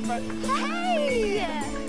Hey!